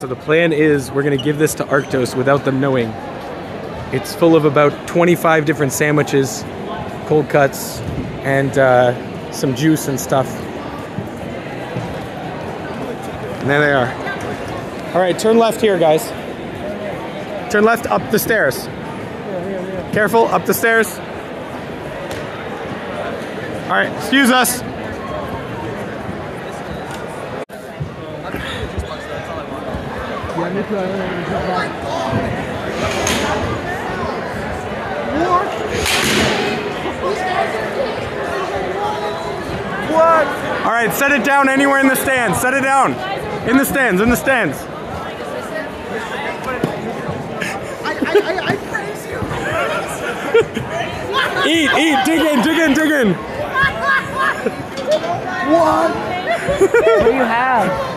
So the plan is we're gonna give this to Arctos without them knowing. It's full of about 25 different sandwiches, cold cuts, and uh, some juice and stuff. And there they are. All right, turn left here, guys. Turn left up the stairs. Careful, up the stairs. All right, excuse us. All right, set it down anywhere in the stands. Set it down. In the stands, in the stands. Eat, eat, dig in, dig in, dig in. What do you have?